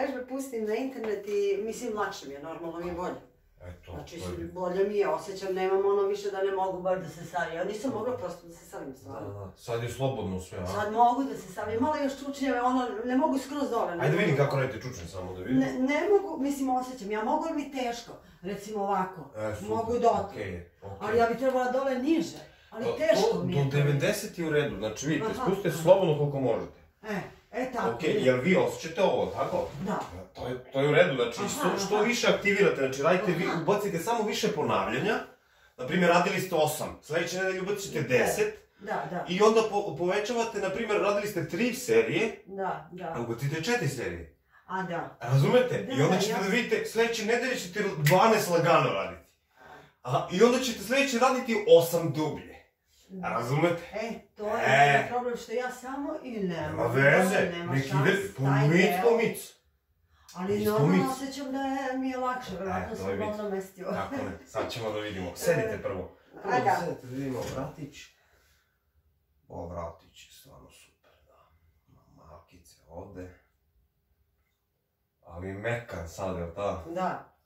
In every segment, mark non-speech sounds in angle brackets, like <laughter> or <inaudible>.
vežbe pustim na internet i mislim lakše mi je, normalno mi je bolje. Eto, Znači, bolje mi je, osjećam, nemam ono više da ne mogu baš da se savim. Ja nisam mogla prosto da se savim Da, stvarno. da, sad je slobodno sve, a? Sad mogu da se savim, malo još čučnjeve, ono, ne mogu skroz dole. ne Ajde vidim kako radite čučne samo da vidim. Ne, ne mogu, mislim, osjećam, ja mogu mi teško, recimo ovako, E, super, mogu dotle, okej, okej. ali ja bi trebala dole niže, ali teško to- mi je. Do 90 je u redu, znači vidite, spustite slobodno koliko možete. E, e tako. Ok, jel vi osjećate ovo, tako? Da. To je, to je u redu, znači Aha, što, što aha. više aktivirate, znači radite vi, ubacite samo više ponavljanja. Na primjer, radili ste 8, sledeće nedelje ubacite 10 Da, da, i onda po, povećavate, na primjer, radili ste 3 serije, da, a da. ubacite 4 serije. A da. Razumete? Da, I onda da, ćete da vidite, sledeće nedelje ćete 12 lagano raditi. A, I onda ćete sledeće raditi 8 dublje. Razumete? E, to je E. e. problem što ja samo i ne mogu, veze, nema šanse, ide po taj mic deo. po mic. Ali normalno pomic. osjećam da je, mi je lakše, E, to sam dobro namestio. Tako ne, <laughs> sad ćemo da vidimo. Sedite prvo. Prvo Ajde. da sedite da vidimo vratić. O, vratić je stvarno super, da. Ma, Malkice ovde. Ali mekan sad, jel da? Da.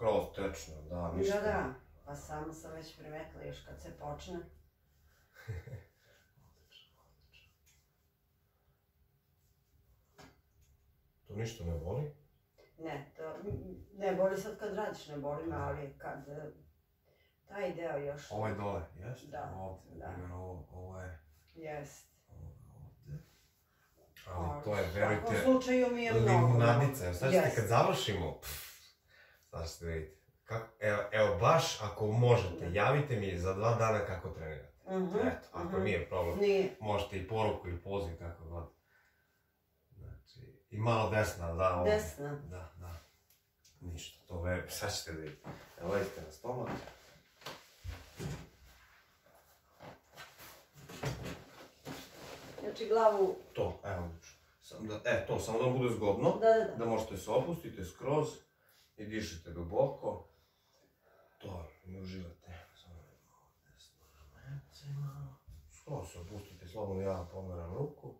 Skroz tečno, da, ništa. Da, da. Pa samo sam već primetila još kad se počne. <laughs> To ništa ne boli? Ne, to ne boli sad kad radiš, ne boli me, ali kad e, taj deo još Ovo je dole, jeste? Da, Ovde, da. primjer, ovo, ovo je jest. ovde. Ali to je, U verujte, mi je mnogo. limunadica. Sad kad završimo, pff, vidjeti. Kako, evo, evo, baš ako možete, javite mi za dva dana kako trenirate. Mhm, Eto, ako mhm. nije problem. Nije. Možete i poruku ili poziv, kako god. Znači, i malo desna, da, ovdje. Desna. Da, da. Ništa, to ve, sad ćete vidjeti. Evo, ležite na stomak. Znači glavu, To, evo, sam da, e, to, samo da bude zgodno. da, da, da. Da možete se opustite skroz i dišete duboko. To, ne uživate. Skroz se opustite, slobodno ja pomeram ruku.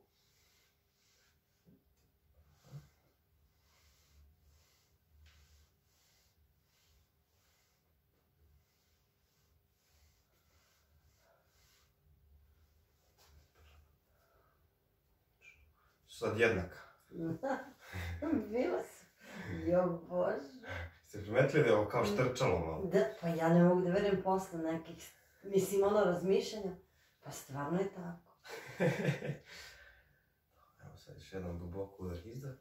Sad jednaka. <laughs> Sam. Jo bože. Ste primetili da je ovo kao štrčalo malo? Da, pa ja ne mogu da verujem posle nekih, mislim ono razmišljanja. Pa stvarno je tako. <laughs> Evo sad još jedan duboko udar izdah.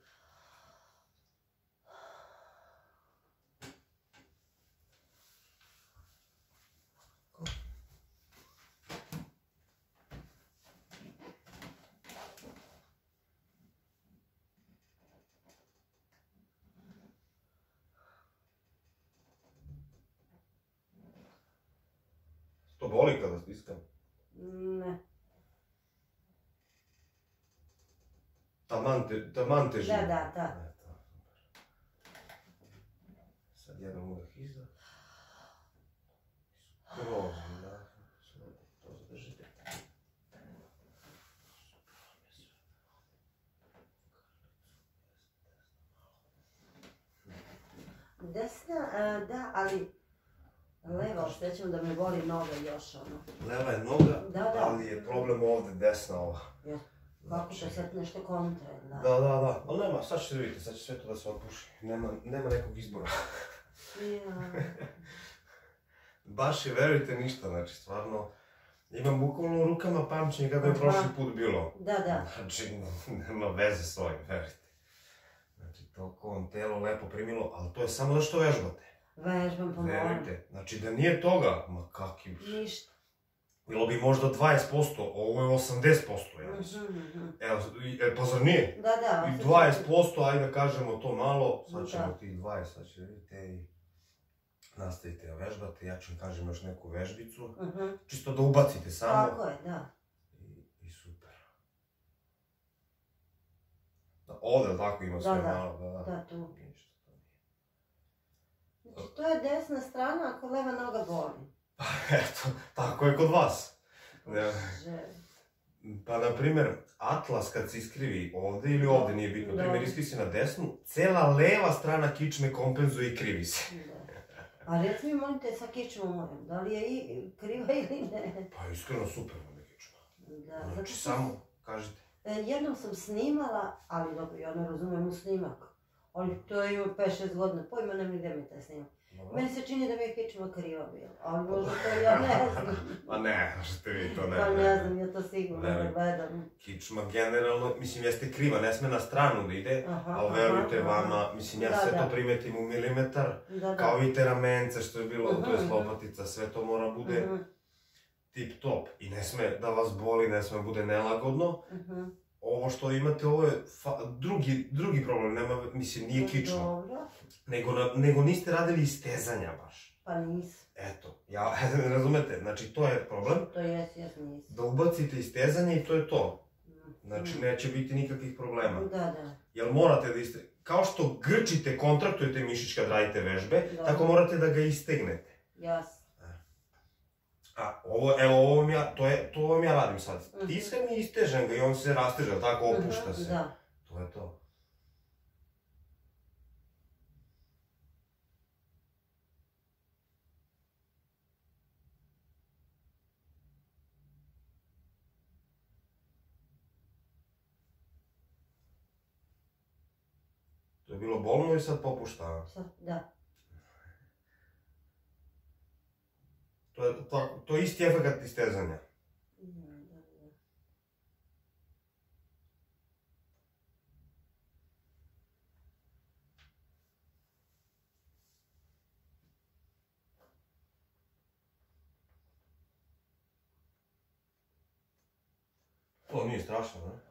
Boli kada stiskam. Ne. Taman, te, taman težina. Da, da, da. Super. Sad jedan udah izdah. Skroz, da. To zadržite. Desna, a, da, ali leva osjećam da me boli noga još ono. Leva je noga, Da, da. ali je problem ovde desna ova. Ja. Kako to sad nešto kontra, da. Da, da, da. Ali nema, sad ćete vidjeti, sad će sve to da se otpuši. Nema, nema nekog izbora. Ja. <laughs> Baš je, verujte, ništa, znači, stvarno, Imam bukvalno u rukama pamćenje kako je Aha. prošli put bilo. Da, da. Znači, nema veze s ovim, verite. Znači, toliko vam telo lepo primilo, ali to je samo da što vežbate. Vežbam moram. Verujte. Znači, da nije toga, ma kaki... Ništa. Bilo bi možda 20%, ovo je 80%, ja mislim. Mhm, mhm. Evo, e, pa zar nije? Da, da. I osjećam. 20%, ajde da kažemo to malo, sad Da. ćemo tih 20, sad će vidite i nastavite da vežbate, ja ću vam kažem još neku vežbicu, Mhm. čisto da ubacite samo Tako je, da. i, i super. Da, ovdje tako ima sve da. malo, da, da. Da, tu. Ništa to je desna strana ako leva noga boli. Eto, tako je kod vas. Bože. Pa, na primjer, atlas kad se iskrivi ovdje ili ovdje, nije bitno, na primjer, iskrivi se na desnu, cela leva strana kičme kompenzuje i krivi se. A reci mi, molim te, sa kičmom mojom, da li je i kriva ili ne? Pa, iskreno super vam je kičma. Da, Znači, samo, kažite. E, jednom sam snimala, ali dobro, ja ne razumijem u snimak. Ali to je ima 5-6 godina, pojma ne gdje mi taj snimak. Meni se čini da mi je kičma kriva bila, ali možda to ja ne <laughs> znam. Pa ne, možete vi to ne. Pa ne znam, ja to sigurno Ne. gledam. Kičma generalno, mislim, jeste kriva, ne sme na stranu da ide, Aha, ali verujte aha, vama, mislim, ja Da, sve da. to primetim u milimetar, Da, kao i te ramence što je bilo, to je slopatica, sve to mora bude tip top. I ne sme da vas boli, ne sme bude nelagodno. Ovo što imate, ovo je fa- drugi, drugi problem, nema, mislim, nije kično. Dobro, Nego, na- nego niste radili istezanja baš. pa nisam. Eto, ja, <laughs> razumete, znači to je problem. To jes, jes nisam. Da ubacite istezanje i to je to. Mhm. Znači neće biti nikakvih problema. Da, da. Jel morate da iste... Kao što grčite, kontraktujete mišić kad radite vežbe, Da. tako morate da ga istegnete. Jas. A ovo, evo ovo vam ja, to, je, to vam ja radim sad. Mhm. Tiskam i istežem ga i on se rasteže, tako opušta Mhm, se. Da. To je to. To je bilo bolno i sad popušta. Sad, da. Той, той изтефа като изтезане. О, не е страшно, да?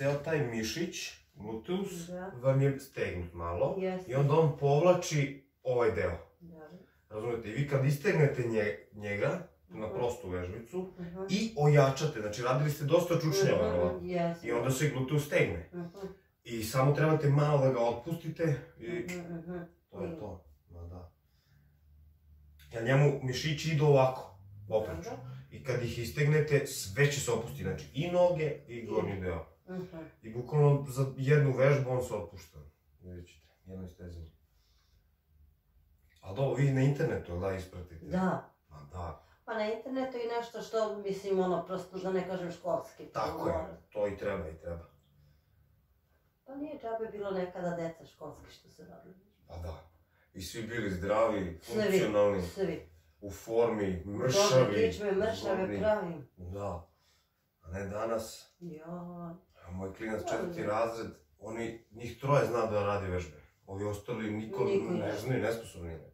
Ceo taj mišić, gluteus, Da. vam je stegnut malo. I onda on povlači ovaj deo. Da. Razumijete? I vi kad istegnete nje- njega na Mhm. prostu vežbicu Mhm. i ojačate, znači radili ste dosta čučnjeva, Mhm. I onda se gluteus stegne. I samo trebate malo da ga otpustite i to je to. Ma da. Ja njemu mišići idu ovako. Dobro. I kad ih istegnete, sve će se opustiti. Znači i noge i gornji deo. Mhm. I bukvalno za jednu vežbu on se otpušta. Vidjet ćete, jedno istezanje. Ali dobro, vi na internetu, da, ispratite? Da. Ma da, Pa na internetu i nešto što, mislim, ono, prosto da ne kažem školski. tako je. To i treba i treba. Pa nije džabe bilo nekada deca školski što se radili. Pa da. I svi bili zdravi, Svi, funkcionalni, svi. u formi, Dobre mršavi. kičme, mršave pravim. Da. A ne danas, Ja. A moj klinac četvrti razred, oni, njih troje zna da radi vežbe. Ovi ostali niko, ne znaju, nesposobni. ne.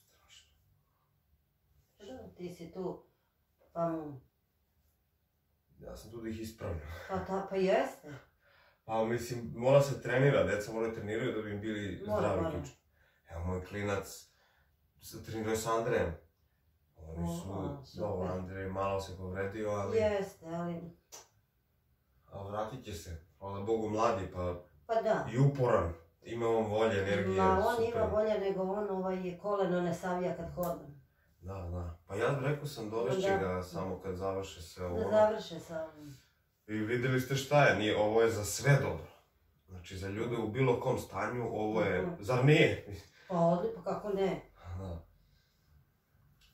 Strašno. Da, ti si tu, pa, Ja sam tu da ih ispravljam. pa, ta, pa jeste. Pa mislim, mora se trenira, deca moraju treniraju da bi im bili Mora, zdravi mora. Evo moj klinac se trenirao s Andrejem. Oni su, Aha, dobro, Andrej malo se povredio, ali Jeste, ali, a vratit će se. Hvala Bogu mladi, pa pa da. i uporan. Ima on volje, energije, Ma, on super. ima bolje nego on, ovaj je koleno ne savija kad hodam. Da, da. Pa ja rekao sam dovešće Da. ga samo kad završe sve ovo. Da završe sa I vidjeli ste šta je, nije, ovo je za sve dobro. Znači za ljude u bilo kom stanju, ovo je, Mhm. zar nije? Pa odli, pa kako ne? Da.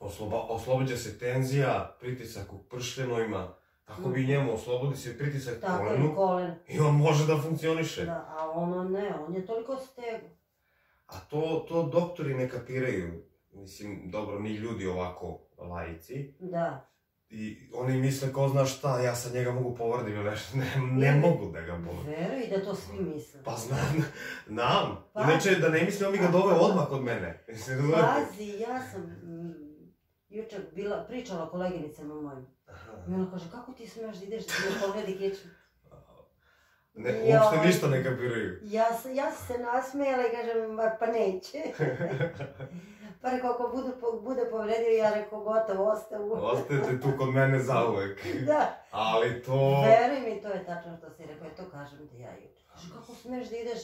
Osloba, oslobađa se tenzija, pritisak u pršljenojima, tako bi njemu oslobodi se pritisak Tako kolenu kolen. i on može da funkcioniše. Da, a ono ne, on je toliko stegu. A to, to doktori ne kapiraju. Mislim, dobro, ni ljudi ovako laici. Da. I oni misle, ko zna šta, ja sad njega mogu povredim ili nešto. <laughs> Ne, ne mogu da ga povredim. Veruj da to svi misle. Pa znam, <laughs> znam. Pa- Inače, da ne misle, on bi ga doveo odmah kod mene. Pazi, ja sam jučer bila, pričala koleginicama mojim. I ona kaže, kako ti smiješ da ideš da mi povredi kičmu? <laughs> Ne, uopšte ništa ne kapiraju. Ja, ja sam se nasmijala i kažem, "Ma, pa neće. <laughs> pa rekao, ako budu, po- bude povredio, ja rekao, gotovo, ostavu. <laughs> Ostajete tu kod mene zauvek. da, Ali to... veruj mi, to je tačno što si rekao, i to kažem ti ja jučer. Kako smiješ da ideš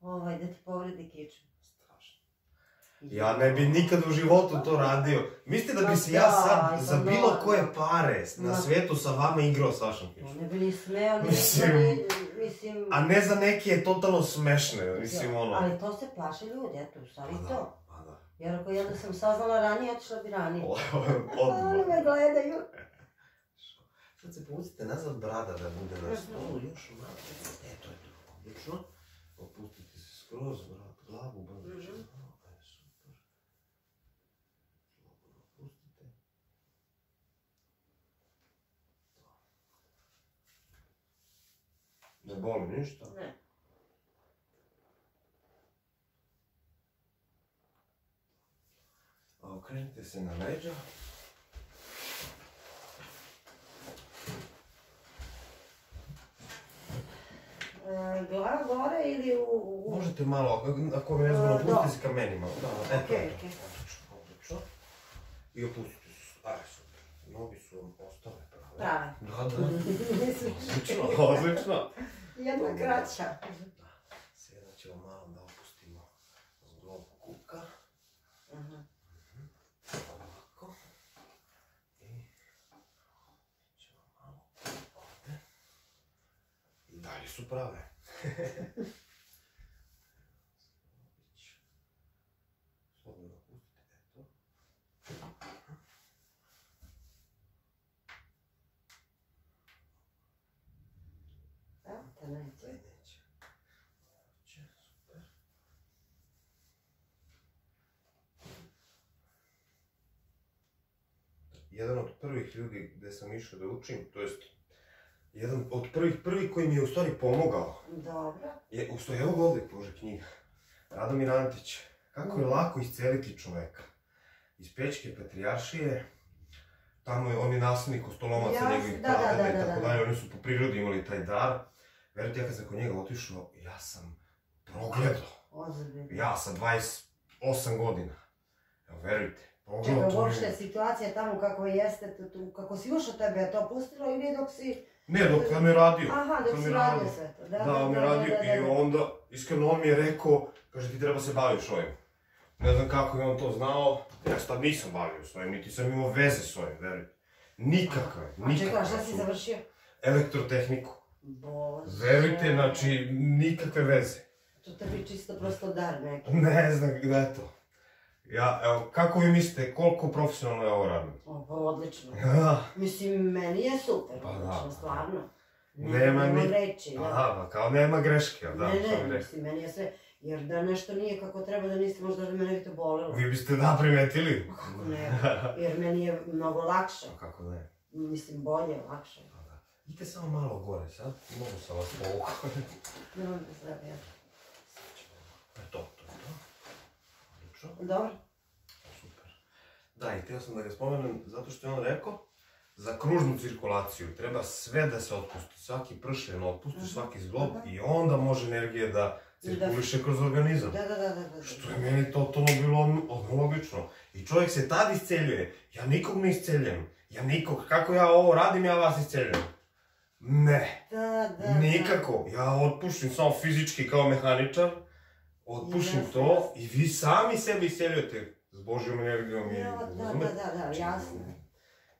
ovaj, da ti povredi kičmu? Ja ne bi nikad u životu to radio. Mislite da bi se ja sad za bilo koje pare na svijetu sa vama igrao s vašom On kičmom? ne bi ni smeo, Mislim- mislim... A ne za neke totalno smešne, mislim ono... Ali to se plaše ljudi, eto, stvari Pa da, to. pa. Jer ako ja da sam saznala ranije, otišla bi ranije. Odmah. Oni me gledaju. Sad se povucite nazad brada da bude na Mhm. stolu, još malo. E, to je to, odlično. Opustite se skroz, vrat, glavu, brzo. Mhm. E, super. Slobodno opustite. Ne boli ništa? Ne. A okrenite se na leđa. E, glava gore ili u... u... Možete malo, ako mi ne znam, E, opustite da. se ka meni malo. Da, da, eto, odlično, odlično. I opustite se, aj super. Nogi su vam ostale prave. Da, da. Nisu Odlično, odlično. Jedna kraća. Sada ćemo malo da opustimo zglob kuka. Aha. Ovako. I ćemo malo ovdje. I dalje su prave. <laughs> Slobodno pustite, eto. Evo te neće. Sve neće. Će, super. Jedan od prvih ljudi gdje sam išao da učim, to jest jedan od prvih prvi koji mi je u stvari pomogao, Dobro. je, u stvari, evo ga ovdje, knjiga. Radomir Antić. Kako je lako isceliti čoveka. Iz Pečke Patrijaršije, tamo je, on je nasljednik Kostolomaca, Jasno, njegovih da, da, pradeda da, i tako da. dalje, oni su po prirodi imali taj dar. Verujte, ja kad sam kod njega otišao, ja sam progledao. Ozbiljno. Ja sa 28 godina. Evo, verujte, Čekaj, to uopšte situacija tamo kako jeste, tu- kako si ušao tebe, je to pustilo ili dok si... Ne, dok sam je radio. Aha, dok si radio radio. sve to. Da, on je radio i onda, iskreno on mi je rekao, kaže ti treba se baviš ovim. Ne znam kako je on to znao, ja se tad nisam bavio s ovim, niti sam imao veze s ovim, verujte. Nikakve, A čekaj, a nikakve šta si završio? Elektrotehniku. Bože. Verujte, znači, nikakve veze. To tebi čisto prosto dar neki. Ne znam gdje je to. Ja, evo, kako vi mislite, koliko profesionalno ja ovo radim? O, pa odlično. <laughs> Ja, Mislim, meni je super, Pa da, odlično, pa. stvarno. Nema Nema ni- reči, da. aha, pa kao nema greške, da, ne, ne, mislim, meni je sve, jer da nešto nije kako treba, da niste možda da me ne bi to bolilo. Vi biste da primetili? <laughs> Kako ne, jer meni je mnogo lakše. A kako ne? Mislim, bolje, lakše. Pa da. Idite samo malo gore sad, mogu sam vas povukao. Nemam da sve, ja. E to, to je to. Odlično, Dobro? super. Da, i htio sam da ga spomenem zato što je on rekao, za kružnu cirkulaciju treba sve da se otpusti, svaki pršljen otpusti, Mhm. svaki zglob Mhm. i onda može energija da cirkuliše kroz organizam. Da, da, da, da. Što je meni totalno bilo logično. I čovjek se tad isceljuje. Ja nikog ne isceljujem. Ja nikog. Kako ja ovo radim, ja vas isceljujem. Ne. Da, da. Nikako. Ja otpušim samo fizički kao mehaničar. Otpušim Jasno, to jasno. i vi sami sebi isceljujete s Božjom energijom. i- da, da, da, da, jasno.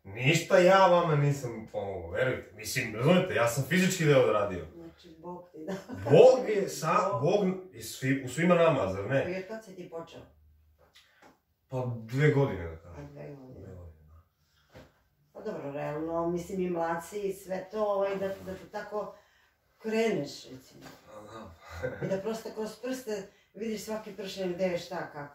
Ništa ja vama nisam pomogao, verujte. Mislim, razumete, ja sam fizički deo odradio. Znači, Bog ti da. Bog je <laughs> sa, Bog i svi, u svima nama, zar ne? Jer kad si ti počeo? Pa dve godine da kažem. dve godine. Dve godine, da. Pa dobro, realno, mislim i mlaci i sve to, ovaj, da, da ti tako kreneš, recimo. A, da. I da prosto kroz prste vidiš svaki pršljen gdje je šta, kako.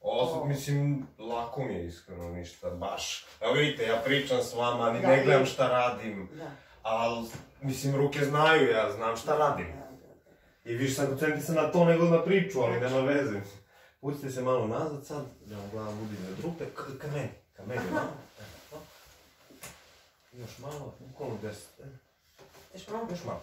Ovo, mislim, lako mi je iskreno ništa, baš. Evo vidite, ja pričam s vama, ni Da, ne gledam šta radim, Da. ali, mislim, ruke znaju, ja znam šta radim. Da. I više sam koncentrisan na to nego na priču, ali nema veze. Pustite se malo nazad sad, da vam glava budi na drupe, ka meni, ka meni malo. Još malo, bukvalno deset, e, Još malo? još malo.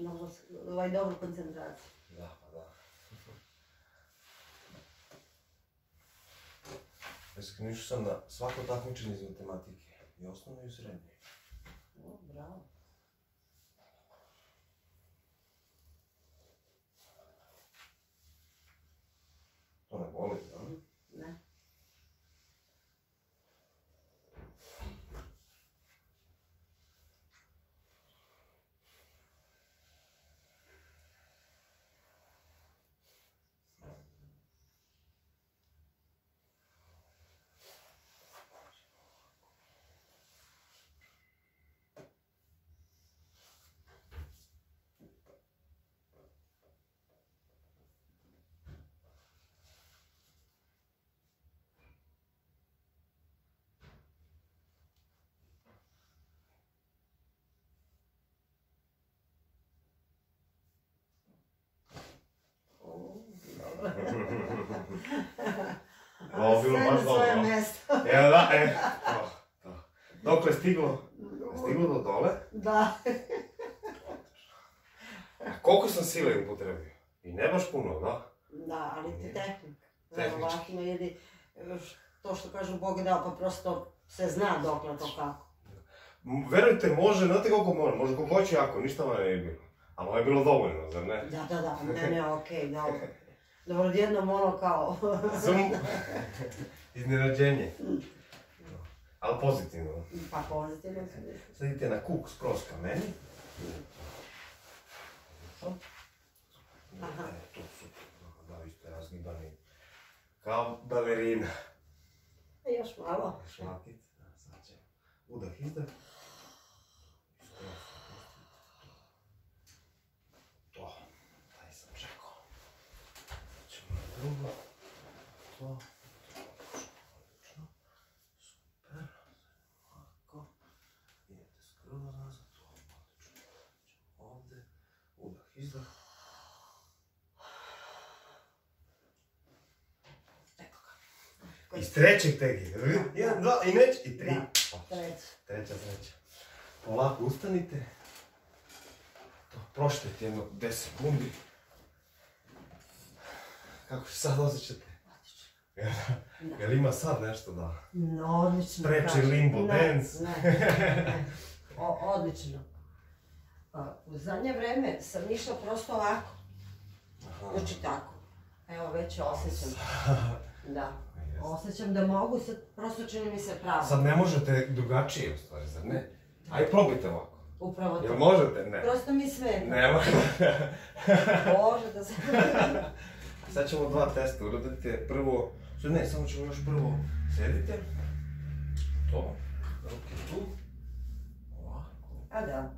Значи, много, ovaj dobru koncentraciju. Da, pa da. Безконечно съм на свако такмичен из е математики. И основно и средно. О, браво. Ovo bilo Sve baš dobro. <laughs> da, e, to, to. Dokle je stiglo? Je Stiglo do dole? Da. A koliko sam sile upotrebio? I ne baš puno, da? Da, ali ti tehnika. Tehnički. Ili e, to što kažu Bog je dao, pa prosto se zna dokle to kako. Verujte, može, znate koliko može, može koliko hoće jako, ništa vam ne bi bilo. Ali ovo je bilo dovoljno, zar ne? Da, da, da, ne, ne, okej, dobro. <laughs> Dobro, odjednom ono kao... Zum. <laughs> Iznenađenje. Ali pozitivno. pa pozitivno. Sad idete na kuk skroz ka meni. Aha. E, to super. Da, vi ste razgibani. Kao balerina. E, Još malo. Šlakit. Da, sad će. Udah, izdah. Skroz. To. Taj sam čekao. Ćemo na drugo. To. Super. Ovako. Idete skroz nazad. To. Odlično. Ćemo ovdje. Udah, izdah. Iz trećeg tegi. Jedan, dva i neć i tri. Da. Treći. Treća sreća. Polako ustanite. Proštajte jedno 10 sekundi. Kako se sad osjećate? Jel, jel ima sad nešto da... No, odlično. Kažem. limbo dance. Ne, ne. O, odlično. U zadnje vreme sam išla prosto ovako. Znači tako. Evo, već osjećam. <laughs> Da. Osjećam da mogu, sad prosto čini mi se pravo. Sad ne možete drugačije u stvari, zar ne? Aj probajte ovako. Upravo Jel to. možete? Ne. Prosto mi sve. Ne možete. <laughs> Bože da se... <laughs> Sad ćemo dva testa uradite. Prvo, ne, samo ćemo još prvo sedite. To, ruke tu. Ovako. A da.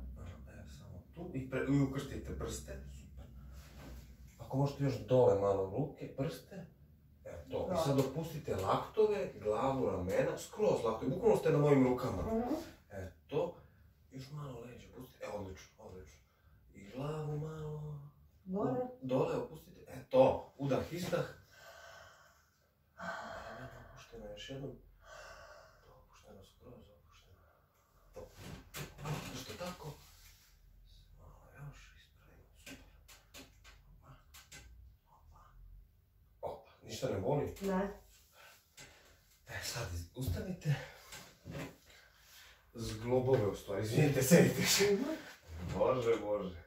E, samo tu i, pre, i ukrštite prste. Super. Ako možete još dole malo ruke, prste. Evo to. I sad opustite laktove, glavu, ramena, skroz laktove. Bukvalno ste na mojim rukama. Mhm. E to. Još malo leđe pustite. E, odlično, odlično. I glavu malo. Gore. Dole opustite. E to. Udah, izdah. Ramena opušteno još jednom. To opušteno skroz, opušteno. To. Isto tako. Malo još ispravimo. Super. Opa. Opa. Opa. Ništa ne boli? Ne. E sad ustanite. Zglobove u stvari, izvinite, sedite. Bože, bože.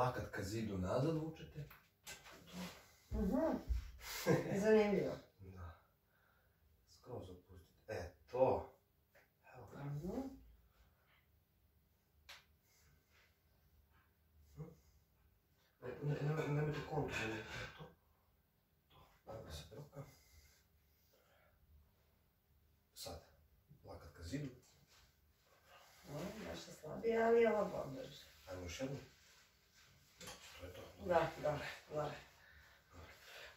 Lakat ka zidu nazad vučete. Mhm. <laughs> Zanimljivo. Da. Skroz opustite. E, to. Evo ga. Mhm. Ne, ne, ne, nemojte kontu, nemojte to. To, evo se ruka. Sad, lakat ka zidu. Ovo, Nešto slabije, ali ovo Bog drži. Ajmo još jednu. Da, da, da.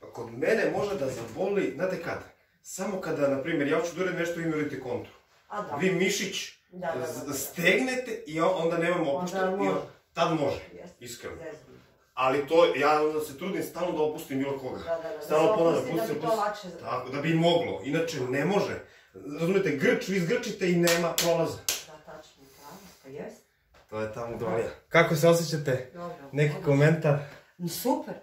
Kod mene može da zaboli, znate kad? Samo kada, na primjer, ja hoću da uradim nešto, vi mi uradite kontru. A da. Vi mišić Da, da, stegnete i on- onda nemamo Onda opušten i može. on- tad može, iskreno. Ali to, ja onda se trudim stalno da opustim bilo koga. Stalno ponavljam, da bi to lakše... Tako, da bi moglo, inače ne može. Razumete, grč, vi zgrčite i nema prolaza. Da, tačno, pravo. Pa jest. To je tamo dolje. Kako se osjećate? Dobro. Neki Odlično. komentar? Super.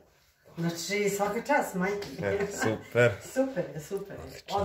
Znači, svaka čast, majke. super. <laughs> super, super. Odlično.